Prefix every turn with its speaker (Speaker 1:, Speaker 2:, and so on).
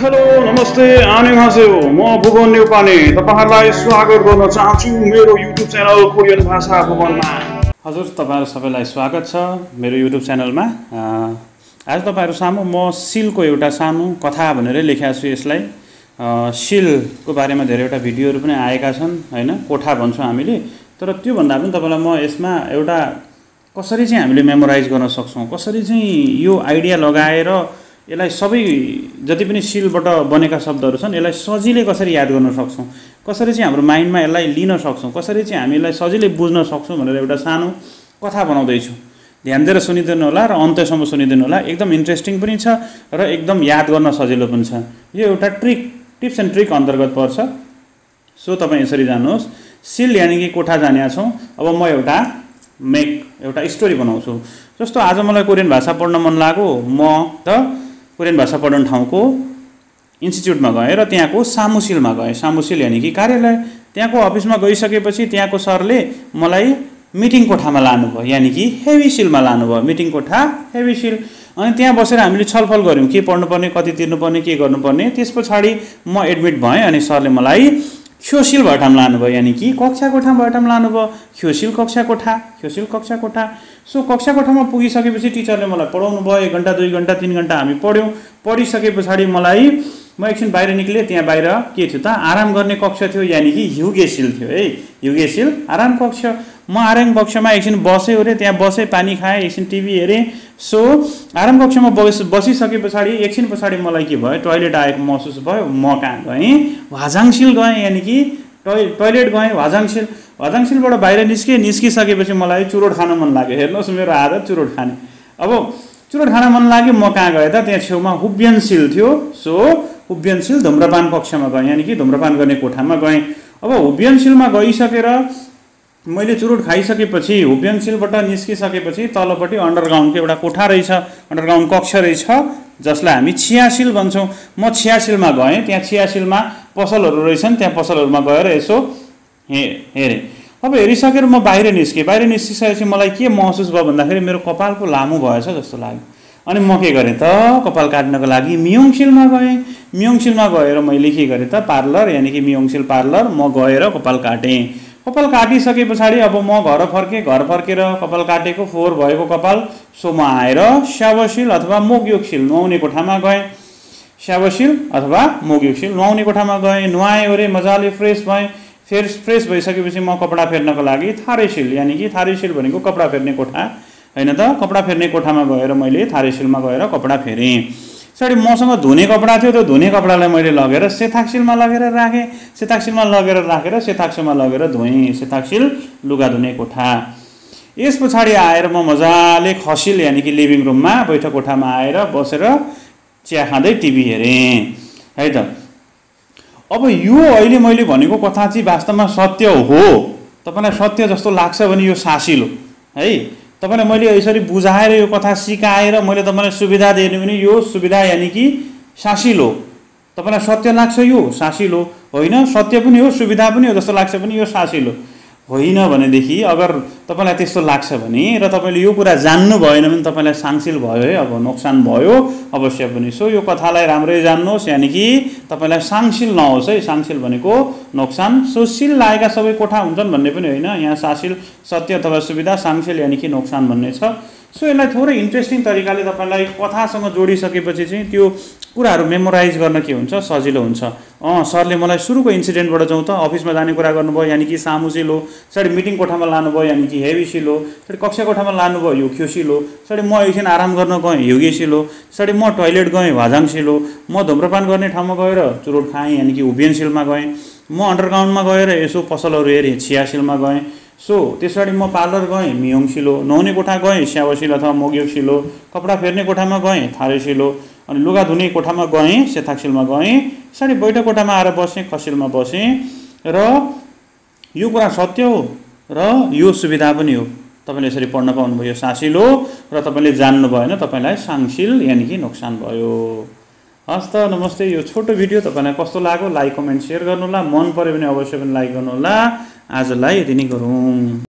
Speaker 1: नमस्ते आने भाषे हो म भुवन नेउपाने तपाईँहरूलाई स्वागत गर्न चाहन्छु मेरो युट्युब च्यानल कोरियन भाषा भुवनमा हजुर तपाईँहरू सबैलाई स्वागत छ मेरो युट्युब च्यानलमा आज तपाईँहरू सामु म सिलको एउटा सानो कथा भनेरै लेखेको छु यसलाई सिलको बारेमा धेरैवटा भिडियोहरू पनि आएका छन् होइन कोठा भन्छौँ हामीले तर त्योभन्दा पनि तपाईँलाई म यसमा एउटा कसरी चाहिँ हामीले मेमोराइज गर्न सक्छौँ कसरी चाहिँ यो आइडिया लगाएर यसलाई सबै जति पनि सिलबाट बनेका शब्दहरू छन् यसलाई सजिलै कसरी याद गर्न सक्छौँ? कसरी चाहिँ हाम्रो माइन्डमा यसलाई लिन सक्छौँ? कसरी चाहिँ हामी यसलाई सजिलै बुझ्न सक्छौँ भनेर एउटा सानो कथा बनाउँदैछु। ध्यान दिएर सुनिदिनु होला र अन्त्यसम्म सुनिदिनु होला। एकदम इन्ट्रेस्टिङ पनि छ र एकदम याद गर्न सजिलो पनि छ। यो एउटा ट्रिक टिप्स एन्ड ट्रिक अन्तर्गत पर्छ। सो तपाईँ यसरी जानुहोस्। सिल यानि कि कोठा जानेका छौँ। अब म एउटा मेक एउटा स्टोरी बनाउँछु। जस्तो आज मलाई कोरियन भाषा पढ्न मन लाग्यो म त कोरियन भाषा पढ्ने ठाउँको इन्स्टिच्युटमा गएँ र त्यहाँको सामुसिलमा गएँ। सामुसिल यानि कि कार्यालय। त्यहाँको अफिसमा गइसकेपछि त्यहाँको सरले मलाई मिटिङ कोठामा लानुभयो। यानि कि हेभी सिलमा लानुभयो। मिटिङ कोठा हेभी सिल। अनि त्यहाँ बसेर हामीले छलफल गऱ्यौँ। के पढ्नुपर्ने कति तिर्नुपर्ने के गर्नुपर्ने। त्यस पछाडि म एडमिट भएँ अनि सरले मलाई ख्योसिल ठाउँ लानुभयो यानि कि कक्षा कोठा ठाउँ लानुभयो ख्योसिल कक्षा कोठा ख्योसिल कक्षा कोठा सो कक्षा कोठामा पुगिसकेपछि टिचरले मलाई पढाउनु भयो एक घन्टा दुई घन्टा तिन घन्टा हामी पढ्यौँ पढिसके पछाडि मलाई म एकछिन बाहिर निक्लेँ त्यहाँ बाहिर के थियो त आराम गर्ने कक्ष थियो यानि कि युगेसिल थियो है युगेसिल आराम कक्ष म आराम कक्षमा एकछिन बसेँ अरे त्यहाँ बसेँ पानी खाएँ एकछिन टिभी हेरेँ सो आराम कक्षमा बस बसिसके पछाडि एकछिन पछाडि मलाई के भयो टोइलेट आएको महसुस भयो म कहाँ गएँ? वाजाङसिल गएँ यानि कि टोइ टोइलेट गएँ वाजाङसिल। वाजाङसिलबाट बाहिर निस्केँ निस्किसकेपछि मलाई चुरोट खान मन लाग्यो। हेर्नुहोस् मेरो आदत चुरोट खाने। अब चुरोट खान मन लाग्यो म कहाँ गएँ त? त्यहाँ छेउमा हुब्यनसिल थियो सो हुब्यनसिल धुम्रपान कक्षमा गएँ यानि कि धुम्रपान गर्ने कोठामा गएँ। अब हुब्यनसिलमा गइसकेर मैले चुरोट खाइसकेपछि हुब्यनसिलबाट निस्किसकेपछि तलपट्टि अन्डरग्राउन्डको एउटा कोठा रहेछ अन्डरग्राउन्ड कक्ष रहेछ जसलाई हामी छियासिल भन्छौँ। म छियासिलमा गएँ त्यहाँ छियासिलमा पसलहरू रहेछन् त्यहाँ पसलहरूमा गएर यसो हे हेरेँ। अब हेरिसकेर म बाहिर निस्केँ। बाहिर निस्किसकेपछि मलाई के महसुस भयो भन्दाखेरि मेरो कपाल पो लामो भएछ जस्तो लाग्यो। अनि म के गरेँ त? कपाल काट्नको लागि मियोङसिलमा गएँ। मियोङसिलमा गएर मैले के गरेँ त? पार्लर यानि कि मियोङसिल पार्लर म गएर कपाल काटेँ। कपाल काटिसके पछाडि अब म घर फर्केँ घर फर्केर कपाल काटेको फोहोर भएको कपाल सो म आएर स्यावशिल अथवा मोगयोगशिल नुहाउने कोठामा गएँ। स्यावशिल अथवा मोगयोगशिल नुहाउने कोठामा गएँ नुहाएँ ओरे मजाले फ्रेस भएँ। फेर फ्रेस भइसकेपछि म कपडा फेर्नको लागि थारेसिल यानि कि थारेसिल भनेको कपडा फेर्ने कोठा होइन त? कपडा फेर्ने कोठामा गएर मैले थारेसिलमा गएर कपडा फेरेँ। सरी मसँग धुने कपडा थियो त्यो धुने कपडालाई मैले लगेर सेथाक्सिलमा लगेर राखेँ। सेथाक्सिलमा लगेर राखेर सेथाक्सिलमा लगेर धोएँ। सेथाक्सिल लुगा धुने कोठा। यस पछाडि आएर म मजाले खसिल यानि कि लिभिङ रुममा बैठक कोठामा आएर बसेर चिया खाँदै टिभी हेरेँ। है त? अब यो अहिले मैले भनेको कथा चाहिँ वास्तवमा सत्य हो। तपाईँलाई सत्य जस्तो लाग्छ भने यो सासिलो है? तपाईँलाई मैले यसरी बुझाएर यो कथा सिकाएर मैले तपाईँलाई सुविधा दिएँ भने यो सुविधा यानि कि सासिलो। तपाईँलाई सत्य लाग्छ यो सासिलो। होइन? सत्य पनि हो सुविधा पनि हो जस्तो लाग्छ भने यो सासिलो। होइन भनेदेखि अगर तपाईँलाई त्यस्तो लाग्छ भने र तपाईँले यो कुरा जान्नु भएन भने तपाईँलाई साङ्सिल भयो है अब नोक्सान भयो अवश्य पनि। सो यो कथालाई राम्रै जान्नुहोस् यानि कि तपाईँलाई साङ्सिल नहोस् है साङ्सिल भनेको नोक्सान। सो सिल लागेका सबै कोठा हुन्छन् भन्ने पनि होइन यहाँ सासिल सत्य अथवा सुविधा साङ्सिल यानि कि नोक्सान भन्ने छ। सो यसलाई थोरै इन्ट्रेस्टिङ तरिकाले तपाईँलाई कथासँग जोडिसकेपछि चाहिँ त्यो कुराहरू मेमोराइज गर्न के हुन्छ? सजिलो हुन्छ। अँ सरले मलाई सुरुको इन्सिडेन्टबाट जाउँ त अफिसमा जाने कुरा गर्नुभयो यानि कि सामुसिल हो सरी मिटिङ कोठामा लानुभयो यानि कि हेभी सिल सरी कक्षा कोठामा लानुभयो यो हो सरी म एकछिन आराम गर्न गएँ युगेसिल हो सरी म टोइलेट गएँ भाजाङसिल म धुम्रपान गर्ने ठाउँमा गएर चुरोट खाएँ यानि कि उभियनसिलमा गएँ म अन्डरग्राउन्डमा गएर यसो पसलहरू हेरेँ छियासिलमा गएँ सो त्यस पछाडि म पार्लर गएँ मियोङसिलो नुहाउने कोठा गएँ स्यावसिल अथवा मोग्योसिलो कपडा फेर्ने कोठामा गएँ थारेसिलो अनि लुगा धुने कोठामा गएँ सेथाक्सिलमा गएँ पछाडि बैठक कोठामा आएर बसेँ खसिलमा बसेँ र यो कुरा सत्य हो। र यो सुविधा पनि हो। तपाईँले यसरी पढ्न पाउनुभयो सासिल र तपाईँले जान्नु भएन तपाईँलाई साङसिल यानि कि नोक्सान भयो। हस् त नमस्ते यो छोटो भिडियो तपाईँलाई कस्तो लाग्यो? लाइक कमेन्ट सेयर गर्नुहोला। मन पऱ्यो भने अवश्य पनि लाइक गर्नुहोला। आजलाई यति नै गरौँ।